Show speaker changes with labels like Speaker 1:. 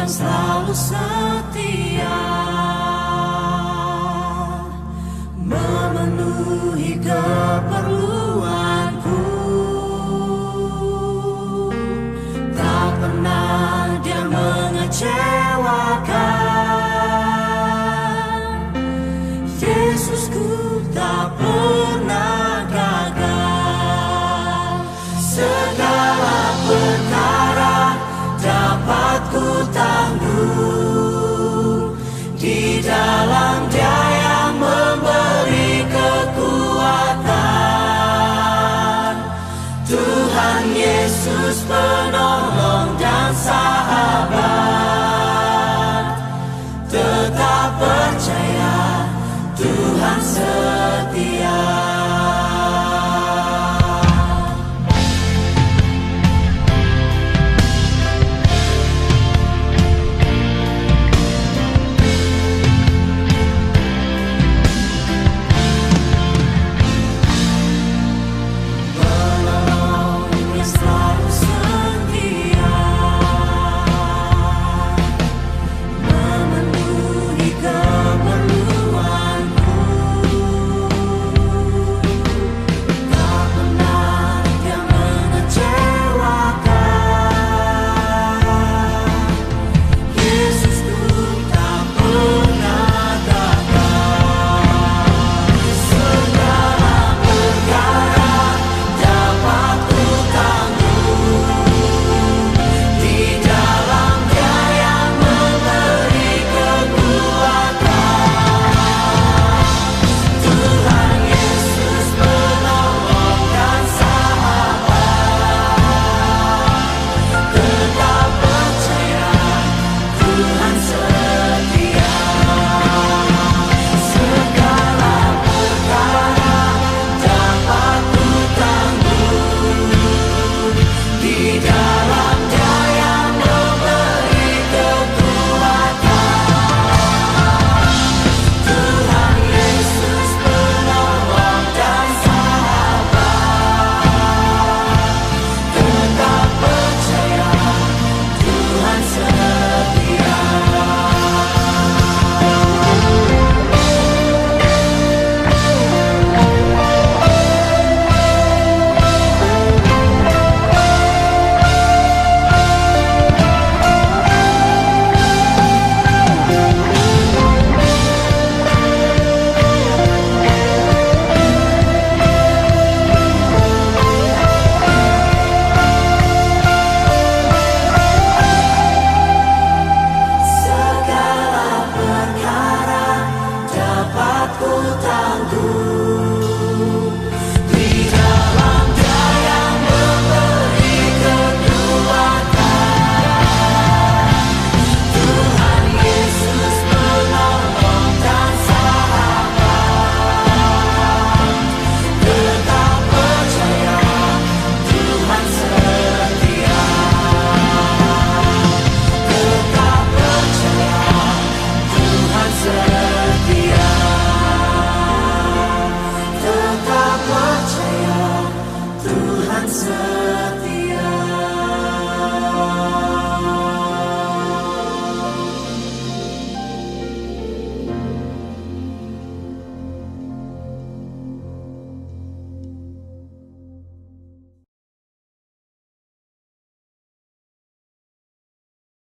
Speaker 1: yang selalu setia. Memenuhi keperluanku. Tak pernah dia mengecewakan Penolong dan sahabat Tetap percaya Tuhan setia. coração.